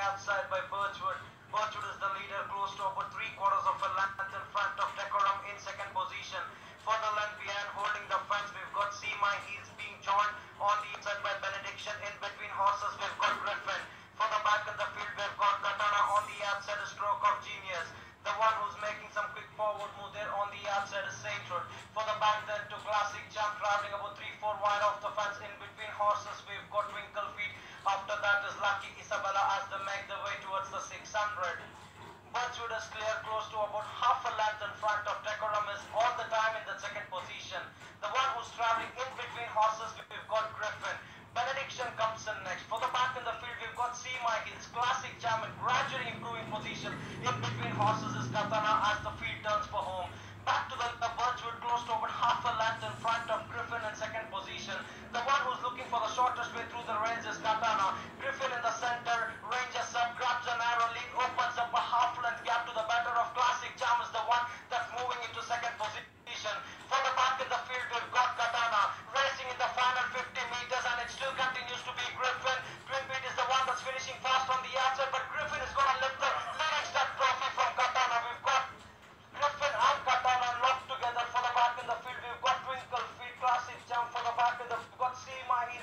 outside by Birchwood. Birchwood is the leader, close to about three quarters of a length in front of Decorum in second position. Further length behind, holding the fence, we've got Seema Heels being joined on the inside by Benediction. In between horses, we've got Griffin. Further back in the field, we've got Katana on the outside, a stroke of genius. The one who's making some quick forward move there on the outside is Sainthood. For the back then to Classic Jump, traveling about 3-4 wide off the fence. In between horses, we've got. After Lucky Isabella as they make their way towards the 600. Birchwood is clear close to about half a length in front of Decorum is all the time in the second position. The one who's traveling in between horses, we've got Griffin. Benediction comes in next. For the back in the field, we've got C. Michaels, Classic Jam, and gradually improving position. In between horses is Katana The one who's looking for the shortest way through the range is Katana. Griffin in the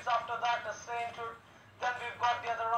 after that, the Sainthood. Then we've got the other